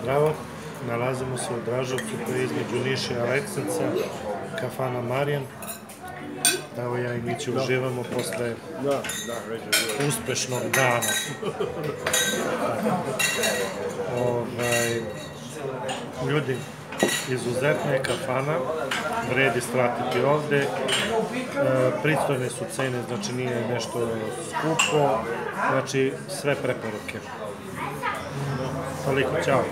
Zdravo, nalazimo se u Dražovcu, to je između Niša i Aleksanca, kafana Marijan. Evo ja i mi će uživamo posle Da, da, uspešnog dana. ovaj, ljudi, izuzetna je kafana, vredi stratiti ovde, e, pristojne su cene, znači nije nešto skupo, znači sve preporuke. Aleko, ciao.